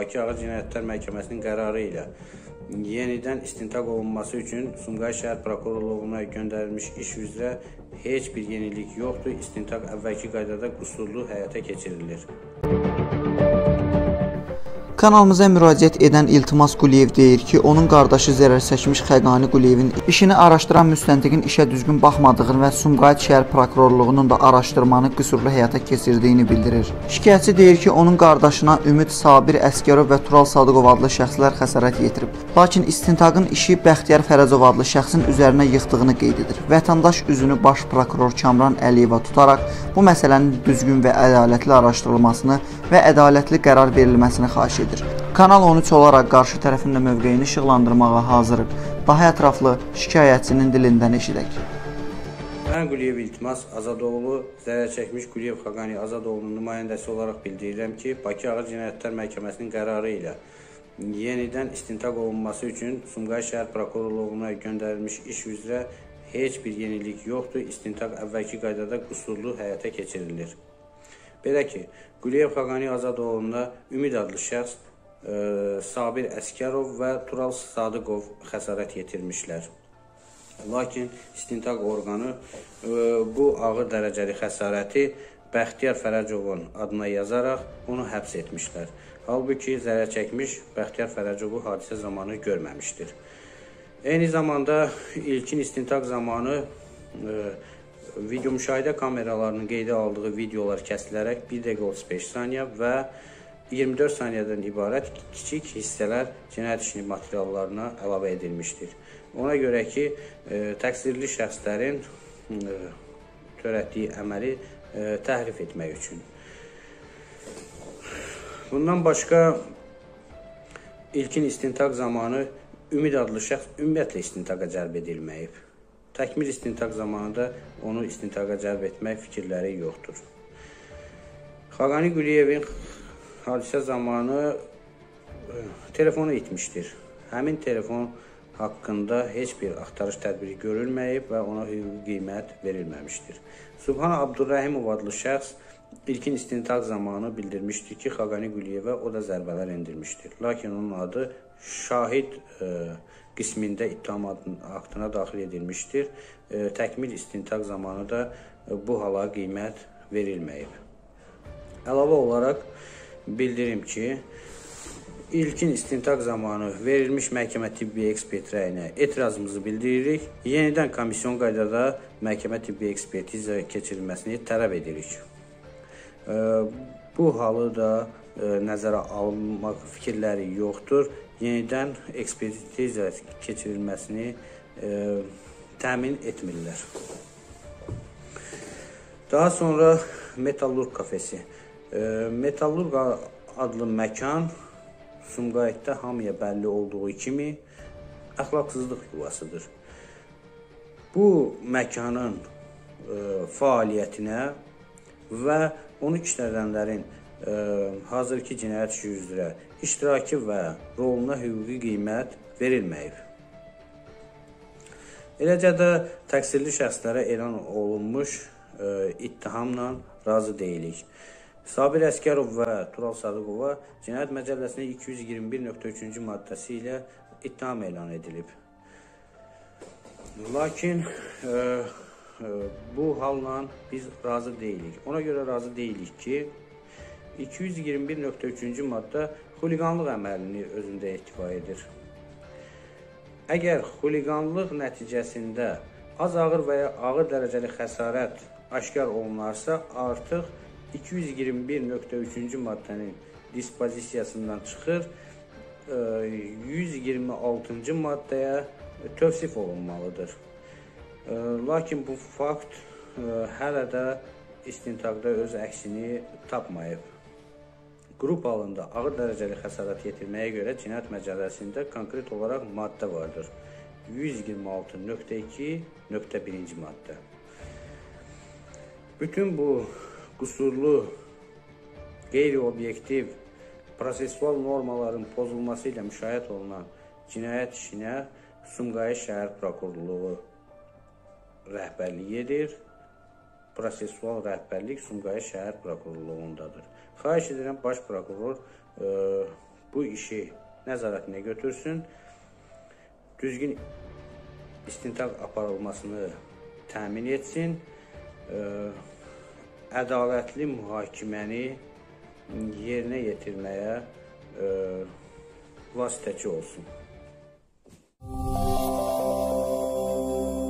Bakı Ağır Cinayətlər Məhkəməsinin qərarı ilə yenidən istintaq olunması üçün Sumqayıt şəhər prokurorluğuna göndərilmiş iş üzrə heç bir yenilik yoxdur. İstintaq əvvəlki qaydada qüsurlu həyata keçirilir. Kanalımıza müraciət edən İltimas Quliyev deyir ki, onun qardaşı zərər çəkmiş Xəqani Quliyevin işini araşdıran müstəntiqin işə düzgün baxmadığını və Sumqayıt şəhər prokurorluğunun da araşdırmanı qüsurlu həyata keçirdiyini bildirir. Şikayətçi deyir ki, onun qardaşına Ümid Sabir Əskərov və Tural Sadıqov adlı şəxslər xəsarət yetirib. Lakin istintaqın işi Bəxtiyar Fərəcov adlı şəxsin üzərinə yıxdığını qeyd edir. Vətəndaş üzünü baş prokuror Kamran Əliyeva tutaraq bu məsələnin düzgün və ədalətli araşdırılmasını və ədalətli qərar verilməsini xahiş edir edir. Kanal 13 olaraq qarşı tərəfin də mövqeyini işıqlandırmağa hazırıq. Daha ətraflı şikayətçinin dilindən eşidək. Mən Quliyev İltimas Azadoğlu zərər çəkmiş Quliyev Xaqani Azadoğlunun nümayəndəsi olaraq bildirirəm ki, Bakı Ağır Cinayətlər Məhkəməsinin qərarı ilə yenidən istintaq olunması üçün Sumqayıt şəhər prokurorluğuna göndərilmiş iş üzrə heç bir yenilik yoxdur. İstintaq əvvəlki qaydada qüsurlu həyata keçirilir. Belə ki, Quliyev Xaqani Azadoğluna Ümid adlı şəxs ə, e, Sabir Əskərov və Tural Sadıqov xəsarət yetirmişlər. Lakin istintaq orqanı ə, e, bu ağır dərəcəli xəsarəti Bəxtiyar Fərəcovun adına yazaraq onu həbs etmişlər. Halbuki zərər çəkmiş Bəxtiyar Fərəcovu hadisə zamanı görməmişdir. Eyni zamanda ilkin istintaq zamanı ə, e, video müşahidə kameralarının qeydə aldığı videolar kəsilərək 1 dəqiqə 35 saniyə və 24 saniyədən ibarət kiçik hissələr cinayət işinin materiallarına əlavə edilmişdir. Ona görə ki, e, təqsirli şəxslərin e, törətdiyi əməli e, təhrif etmək üçün. Bundan başqa ilkin istintaq zamanı Ümid adlı şəxs ümumiyyətlə istintaqa cəlb edilməyib. Təkmil istintaq zamanında onu istintaqa cəlb etmək fikirləri yoxdur. Xaqani Quliyevin hadisə zamanı e, telefonu itmişdir. Həmin telefon haqqında heç bir axtarış tədbiri görülməyib və ona hüquqi qiymət verilməmişdir. Subhan Abdurrahimov adlı şəxs ilkin istintaq zamanı bildirmişdir ki, Xaqani Quliyevə o da zərbələr endirmişdir. Lakin onun adı şahid e, qismində ittiham aktına daxil edilmişdir. E, təkmil istintaq zamanı da e, bu hala qiymət verilməyib. Əlavə olaraq bildirim ki, ilkin istintaq zamanı verilmiş məhkəmə tibbi ekspert rəyinə etirazımızı bildiririk. Yenidən komisyon qaydada məhkəmə tibbi ekspertiza keçirilməsini tələb edirik. Bu halı da nəzərə alınmaq fikirləri yoxdur yenidən ekspertiza keçirilməsini təmin etmirlər. Daha sonra Metallurq kafesi. Metallurq adlı məkan Sumqayıtda hamıya bəlli olduğu kimi əxlaqsızlıq yuvasıdır. Bu məkanın fəaliyyətinə və onu işlədənlərin e, hazırki cinayət işi üzrə iştirakı və roluna hüquqi qiymət verilməyib. Eləcə də təqsirli şəxslərə elan olunmuş e, ittihamla razı deyilik. Sabir Əskərov və Tural Sadıqova Cinayət Məcəlləsinin 221.3-cü maddəsi ilə ittiham elan edilib. Lakin e, e, bu halla biz razı deyilik. Ona görə razı deyilik ki, 221.3-cü maddə xuliqanlıq əməlini özündə ehtiva edir. Əgər xuliqanlıq nəticəsində az ağır və ya ağır dərəcəli xəsarət aşkar olunarsa, artıq 221.3-cü maddənin dispozisiyasından çıxır, 126-cı maddəyə tövsif olunmalıdır. Lakin bu fakt hələ də istintaqda öz əksini tapmayıb. Qrup halında ağır dərəcəli xəsarət yetirməyə görə Cinayət Məcəlləsində konkret olaraq maddə vardır. 126.2.1-ci maddə. Bütün bu qüsurlu, qeyri-obyektiv, prosesual normaların pozulması ilə müşahidə olunan cinayət işinə Sumqayıt şəhər prokurorluğu rəhbərlik edir prosessual rəhbərlik Sumqayıt şəhər prokurorluğundadır. Xahiş edirəm baş prokuror e, bu işi nəzarətinə götürsün, düzgün istintaq aparılmasını təmin etsin, ədalətli mühakiməni yerinə yetirməyə vasitəçi olsun.